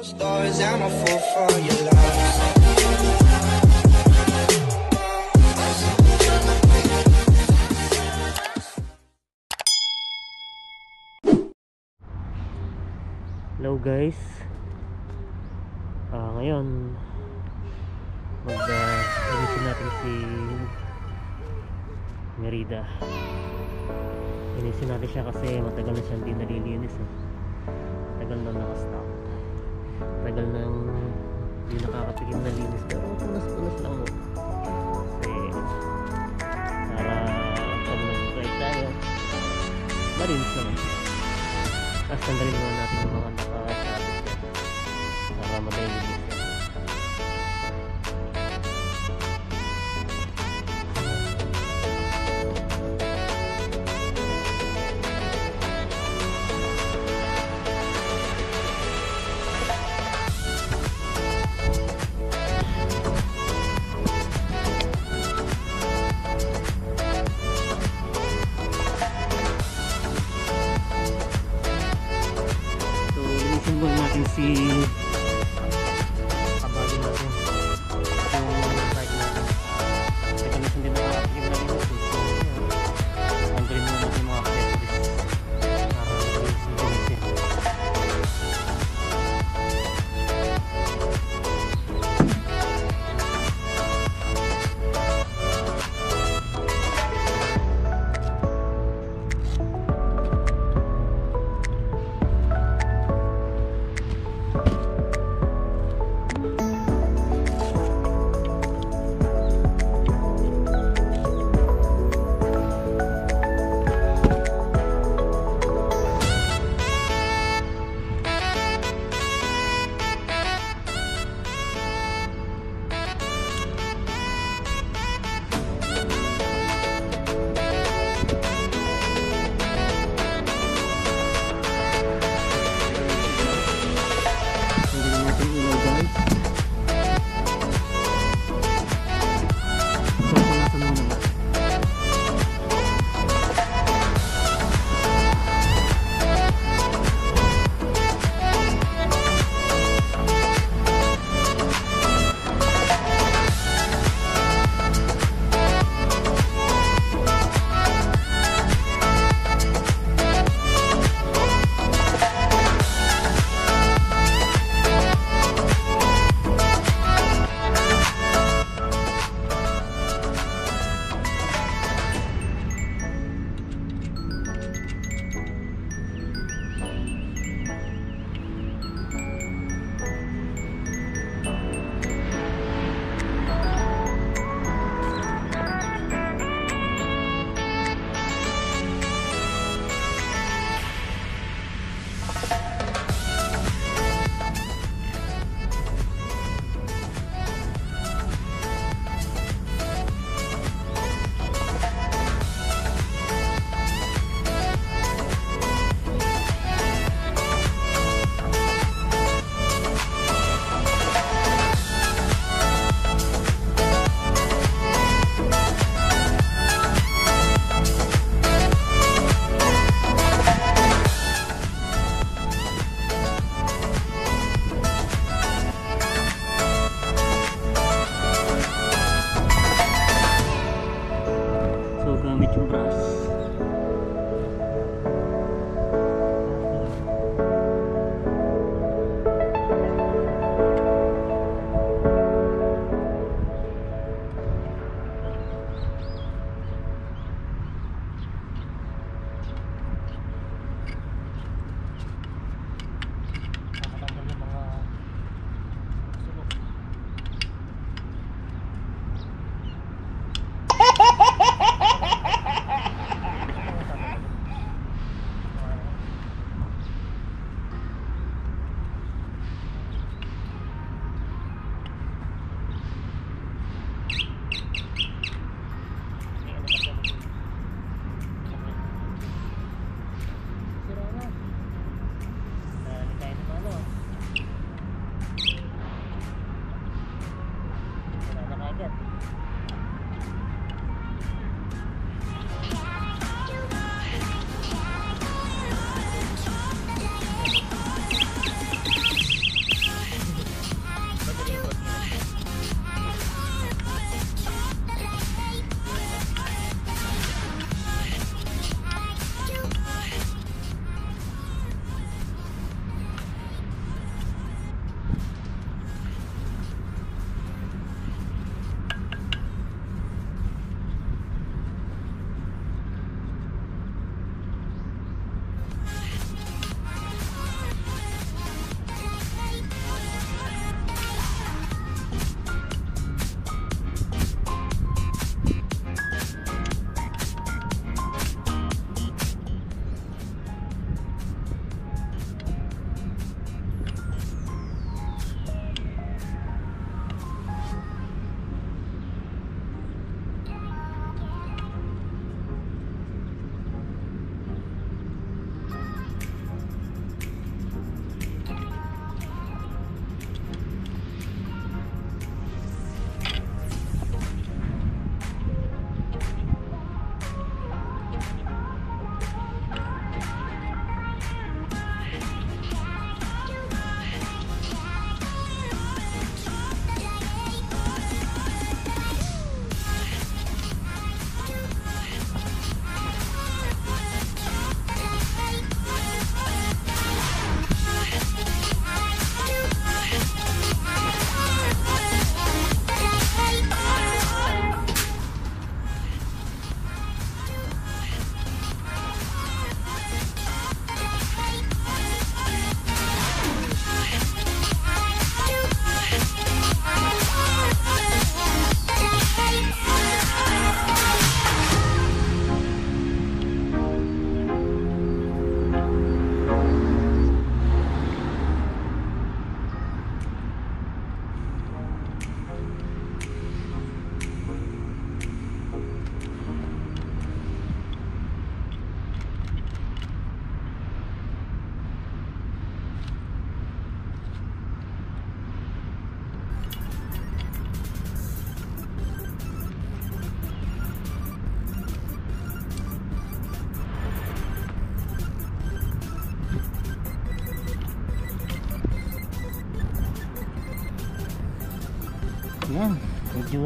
Hello guys. Ah Ngayon mag uh, natin si Merida. Inisin natin siya kasi matagal na siyang di nalilinis eh. tagal na nakastock tagal nang di nakakatikim na linis. Pero punas-punas lang mo. Kasi para pag nag-try tayo malinis naman. Tapos tanggalin muna natin yung mga nakasabit dyan para madali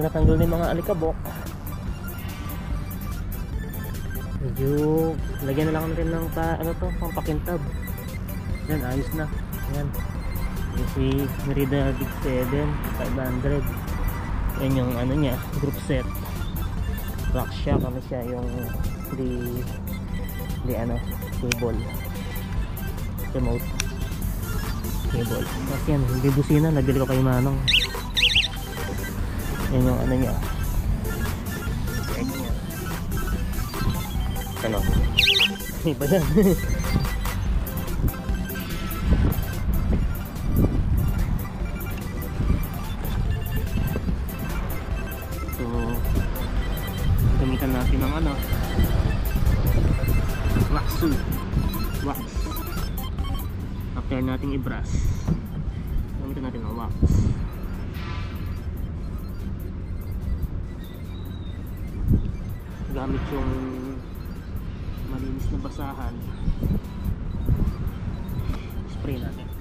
natanggal na mga alikabok. Medyo lagyan na lang natin ng pa, ano to, pang pakintab. Yan, ayos na. Yan. Yung si Merida Big 7, 500. Yan yung ano niya, group set. Rock shock, ano siya, yung di, di ano, cable. Remote cable. Tapos yan, hindi busina, nabili ko kay Manong. Yan yung ano niya. Ano? Iba yan. so, gamitan natin ng ano wax suit wax after nating i-brush yung malinis na basahan. Spray natin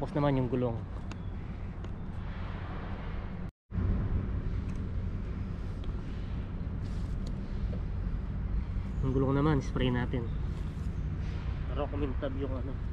tapos naman yung gulong. Yung gulong naman spray natin. Pero kumintab yung ano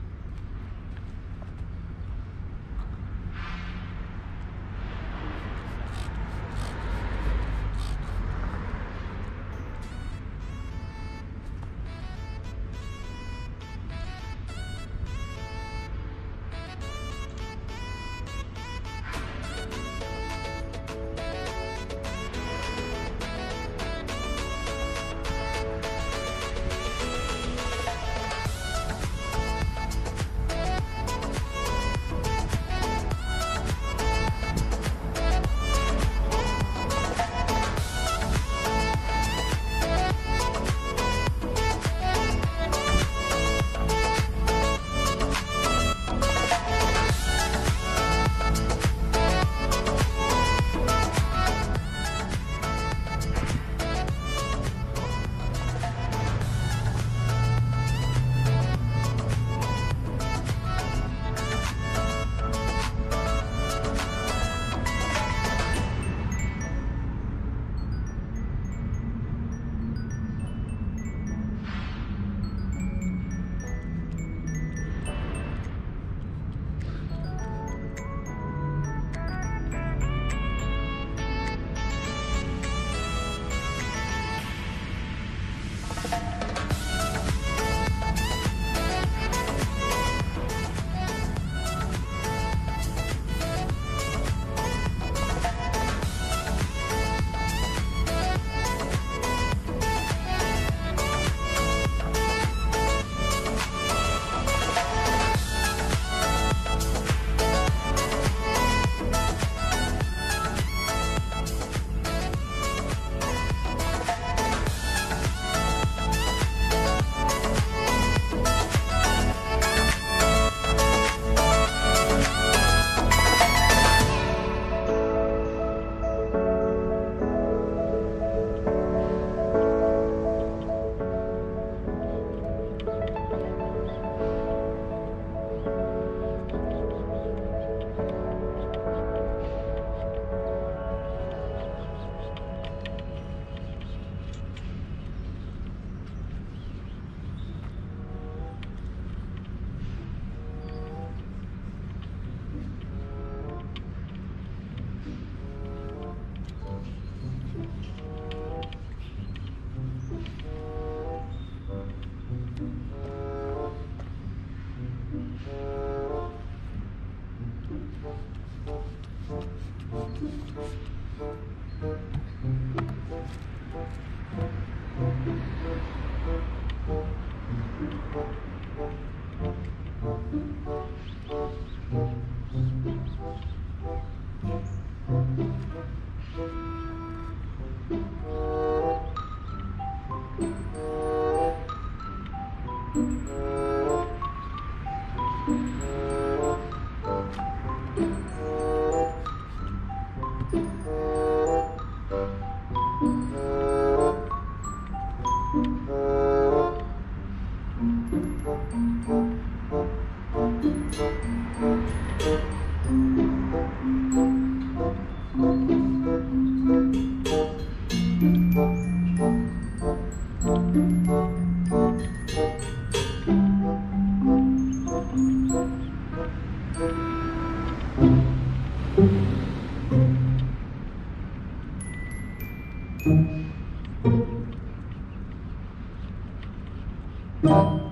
Thank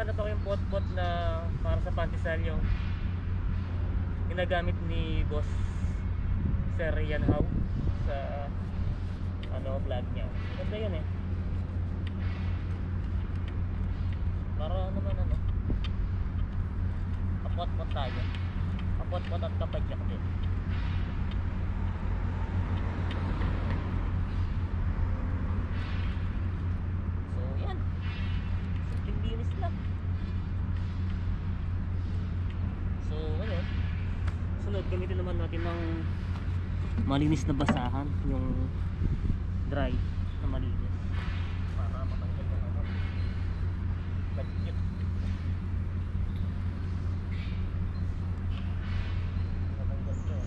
Naghahanap ako yung pot-pot na para sa pantisal yung ginagamit ni boss Sir Yan How sa ano vlog niya. Ganda yun eh. Para naman ano. Kapot-pot tayo. Kapot-pot at kapadyak din. So yan. Simpleng linis lang. So ano. Sunod gamitin naman natin ng malinis na basahan yung dry na malinis para matanggal yung ano bagkit matanggal to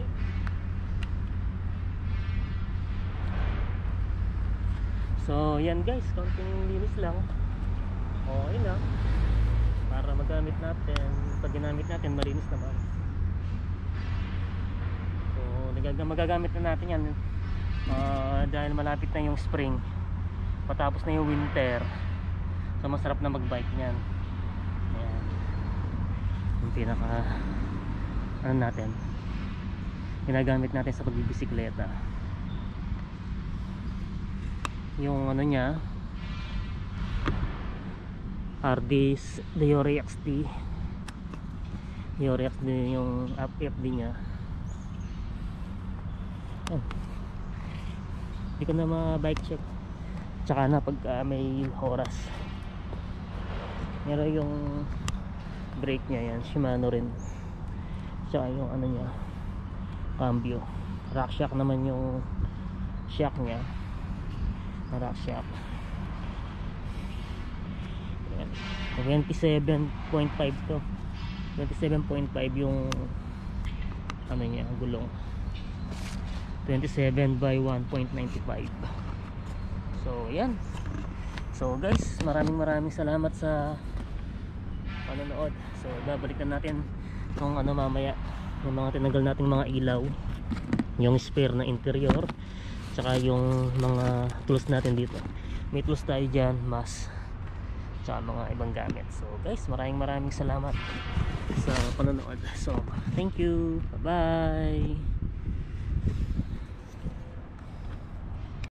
Okay. So, yan guys, konting linis lang. Okay na. Para magamit natin, pag ginamit natin, malinis naman. So, magagamit na natin yan ah, dahil malapit na yung spring. Patapos na yung winter. So, masarap na magbike niyan. Ayan. Yung pinaka ano natin ginagamit natin sa pagbibisikleta yung ano niya. Ardis Diore XT Diore XT yung FD niya. Oh. hindi ko na ma-bike check. Tsaka na pag ah, may oras. Meron yung brake niya yan Shimano rin. Tsaka yung ano niya cambio. Rock shock naman yung shock niya rock shock Ayan. 27.5 to. 27.5 yung ano niya gulong. 27 by 1.95 so yan so guys maraming maraming salamat sa panonood. So babalikan natin kung ano mamaya yung mga tinanggal nating mga ilaw. Yung spare na interior tsaka yung mga tools natin dito. May tools tayo dyan mas tsaka mga ibang gamit. So guys maraming maraming salamat sa panonood. So thank you. Bye bye